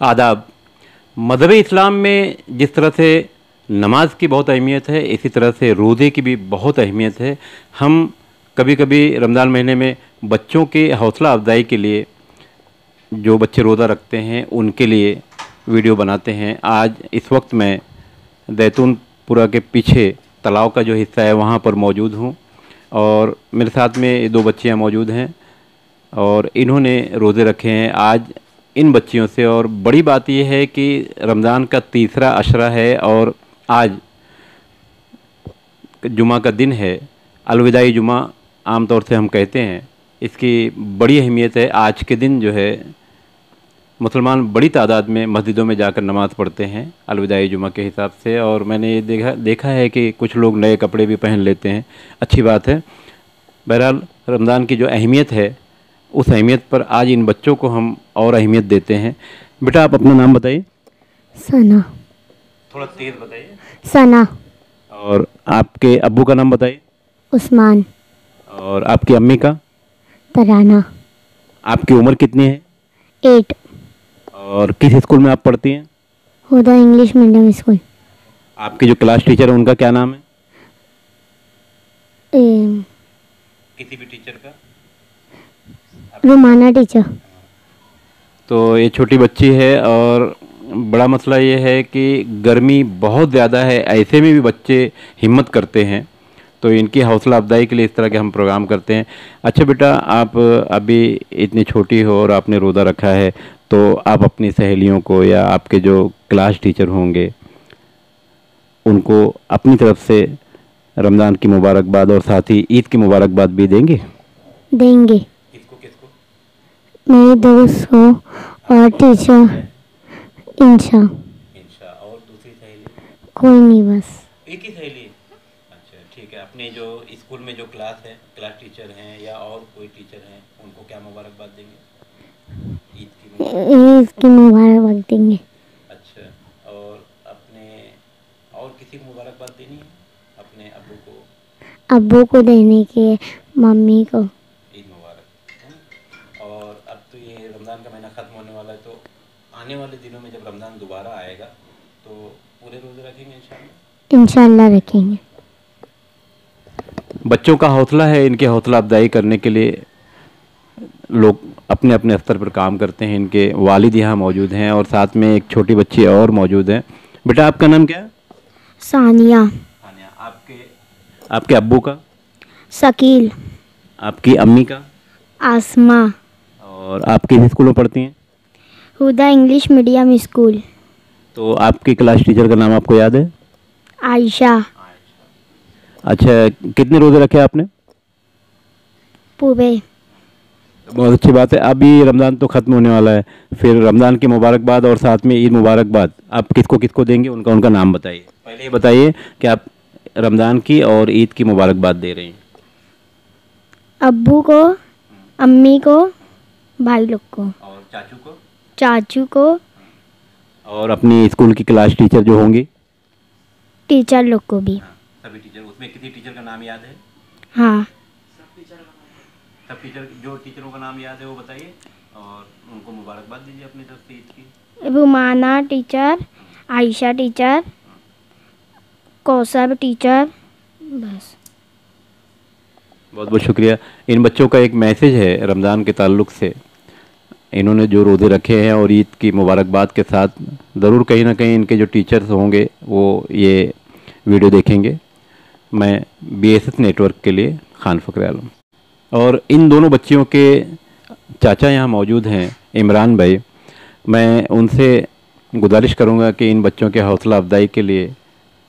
आदाब। मज़हब इस्लाम में जिस तरह से नमाज़ की बहुत अहमियत है, इसी तरह से रोज़े की भी बहुत अहमियत है। हम कभी कभी रमज़ान महीने में बच्चों के हौसला अफजाई के लिए जो बच्चे रोज़ा रखते हैं, उनके लिए वीडियो बनाते हैं। आज इस वक्त मैं दैतूनपुरा के पीछे तालाब का जो हिस्सा है, वहाँ पर मौजूद हूँ और मेरे साथ में दो बच्चियाँ मौजूद हैं और इन्होंने रोज़े रखे हैं। आज इन बच्चियों से। और बड़ी बात यह है कि रमज़ान का तीसरा अशरा है और आज जुमा का दिन है। अलविदाई जुमा आम तौर से हम कहते हैं। इसकी बड़ी अहमियत है। आज के दिन जो है, मुसलमान बड़ी तादाद में मस्जिदों में जाकर नमाज़ पढ़ते हैं अलविदाई जुमा के हिसाब से। और मैंने ये देखा देखा है कि कुछ लोग नए कपड़े भी पहन लेते हैं। अच्छी बात है। बहरहाल, रमज़ान की जो अहमियत है उस अहमियत पर आज इन बच्चों को हम और अहमियत देते हैं। बेटा आप अपना नाम बताइए। सना। थोड़ा तेज़ बताइए। सना। और आपके अब्बू का नाम बताइए। उस्मान। और आपकी अम्मी का। तराना। आपकी उम्र कितनी है? एट। और किस स्कूल में आप पढ़ती हैं? Huda English medium school. आपके जो क्लास टीचर है उनका क्या नाम है? ए, किसी भी टीचर का। रुमाना टीचर। तो ये छोटी बच्ची है और बड़ा मसला ये है कि गर्मी बहुत ज़्यादा है ऐसे में भी बच्चे हिम्मत करते हैं। तो इनकी हौसला अफजाई के लिए इस तरह के हम प्रोग्राम करते हैं। अच्छा बेटा आप अभी इतनी छोटी हो और आपने रोज़ा रखा है तो आप अपनी सहेलियों को या आपके जो क्लास टीचर होंगे उनको अपनी तरफ़ से रमज़ान की मुबारकबाद और साथ ही ईद की मुबारकबाद भी देंगे? देंगे। मेरे दोस्त हो और टीचर इंशा इंशा और दूसरी सहेली कोई नहीं बस। एक ही सहेली अच्छा ठीक है। अपने जो स्कूल में जो क्लास है क्लास टीचर हैं या और कोई टीचर हैं उनको क्या मुबारकबाद देंगे? ईद की मुबारक- मुबारकबाद देंगे। अच्छा और अपने और किसी को मुबारकबाद देनी है? अपने अब्बू को? अब्बू को देने के मम्मी को। ईद मुबारक। और अब तो ये रमज़ान का महीना ख़त्म होने वाला है तो आने वाले दिनों में जब रमज़ान दोबारा आएगा तो पूरे रोज़े रखेंगे इंशाल्लाह? इंशाल्लाह रखेंगे। बच्चों का हौसला है इनके हौसला अफजाई करने के लिए लोग अपने अपने स्तर पर काम करते हैं इनके वालिद यहाँ मौजूद हैं और साथ में एक छोटी बच्ची और मौजूद है। बेटा आपका नाम क्या? है सानिया आपके? आपके अब्बू का? शकील। आपकी अम्मी का? आसमा। और आप किस स्कूल में पढ़ती हैं? Huda English medium school. तो आपकी क्लास टीचर का नाम आपको याद है? आयशा। अच्छा कितने रोज़े रखे आपने? पूबे बहुत अच्छी बात है। अभी रमज़ान तो ख़त्म होने वाला है। फिर रमज़ान की मुबारकबाद और साथ में ईद मुबारकबाद। आप किसको किसको देंगे? उनका उनका नाम बताइए। पहले ये बताइए कि आप रमज़ान की और ईद की मुबारकबाद दे रहे हैं। अब्बू को अम्मी को भाई लोग को। और चाचू को? चाचू को। और अपनी स्कूल की क्लास टीचर जो होंगी? टीचर लोग को भी। सभी टीचर उसमें किसी टीचर का नाम याद है? हाँ। सब टीचर जो टीचरों का नाम याद है वो बताइए और उनको मुबारकबाद दीजिए अपनी तरफ़ से ईद की। Rumana teacher Ayesha teacher Kausab teacher बस। बहुत बहुत शुक्रिया। इन बच्चों का एक मैसेज है रमज़ान के ताल्लुक़ से। इन्होंने जो रोज़े रखे हैं और ईद की मुबारकबाद के साथ ज़रूर कहीं ना कहीं इनके जो टीचर्स होंगे, वो ये वीडियो देखेंगे। मैं बीएसएस नेटवर्क के लिए खान फ़कर आलम। और इन दोनों बच्चियों के चाचा यहाँ मौजूद हैं, इमरान भाई। मैं उनसे गुजारिश करूँगा कि इन बच्चों के हौसला अफजाई के लिए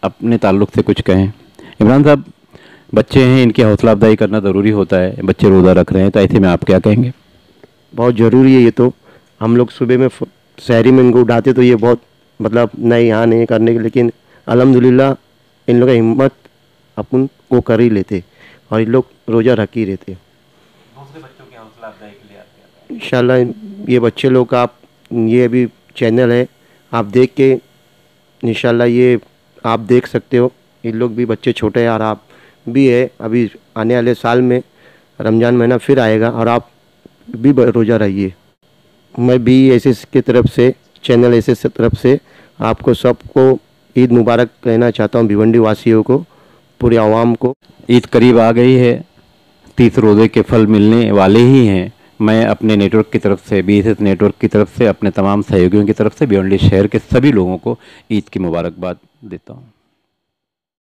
अपने ताल्लुक़ से कुछ कहें। इमरान साहब, बच्चे हैं, इनकी हौसला अफजाई करना ज़रूरी होता है। बच्चे रोज़ा रख रहे हैं तो ऐसे में आप क्या कहेंगे? बहुत ज़रूरी है ये तो। हम लोग सुबह में शहरी में इनको उठाते तो ये बहुत मतलब नहीं यहाँ नहीं करने के लेकिन अल्हम्दुलिल्लाह इन लोग का हिम्मत अपन को कर ही लेते और इन लोग रोज़ा रख ही रहते। इंशाल्लाह ये बच्चे लोग का आप ये अभी चैनल है आप देख के इंशाल्लाह ये आप देख सकते हो। इन लोग भी बच्चे छोटे हैं और आप भी है। अभी आने वाले साल में रमज़ान महीना फिर आएगा और आप भी रोज़ा रहिए। मैं बी एस एस की तरफ़ से, चैनल एस से तरफ़ से आपको सबको ईद मुबारक कहना चाहता हूँ, भिवंडी वासियों को, पूरे आवाम को। ईद करीब आ गई है, तीस रोज़े के फल मिलने वाले ही हैं। मैं अपने नेटवर्क की तरफ़ से BSS नेटवर्क की तरफ़ से, अपने तमाम सहयोगियों की तरफ़ से, भिवंडी शहर के सभी लोगों को ईद की मुबारकबाद देता हूँ।